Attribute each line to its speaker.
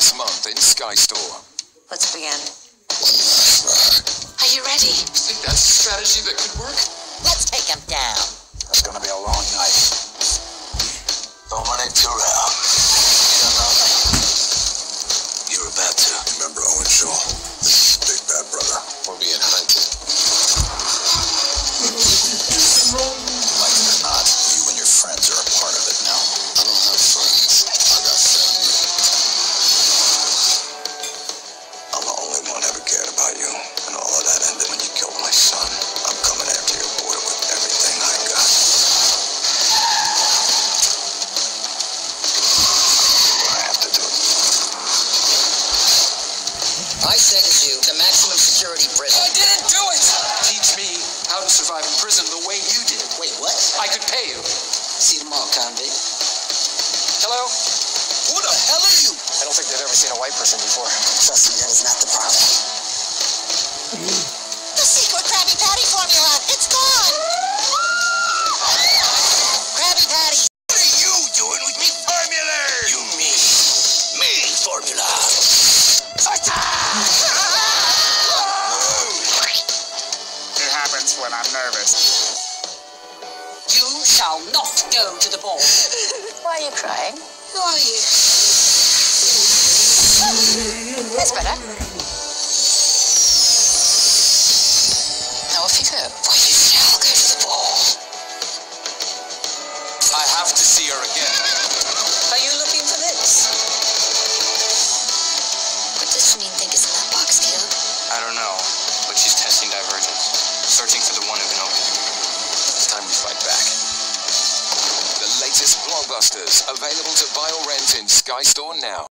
Speaker 1: this month in Sky Store.
Speaker 2: Let's begin.
Speaker 3: Are you ready?
Speaker 4: Think that's a strategy that could work?
Speaker 3: Let's take him down.
Speaker 5: I
Speaker 3: sentence you to maximum security prison.
Speaker 4: I didn't do it! Teach me how to survive in prison the way you did.
Speaker 3: Wait, what?
Speaker 4: I could pay you.
Speaker 3: See you tomorrow, convict.
Speaker 4: Hello?
Speaker 3: Who the hell are you?
Speaker 4: I don't think they've ever seen a white person before.
Speaker 3: Trust me, that is not the problem.
Speaker 2: The secret Krabby Patty formula! It's gone!
Speaker 3: Krabby Patty.
Speaker 5: What are you doing with me formula? You mean me formula?
Speaker 6: When nervous.
Speaker 3: You shall not go to the ball.
Speaker 2: Why are you crying?
Speaker 3: Who are you?
Speaker 2: That's better.
Speaker 3: Now off you go. Why you shall go to the ball.
Speaker 1: I have to see her again. Blockbusters available to buy or rent in Sky Store now.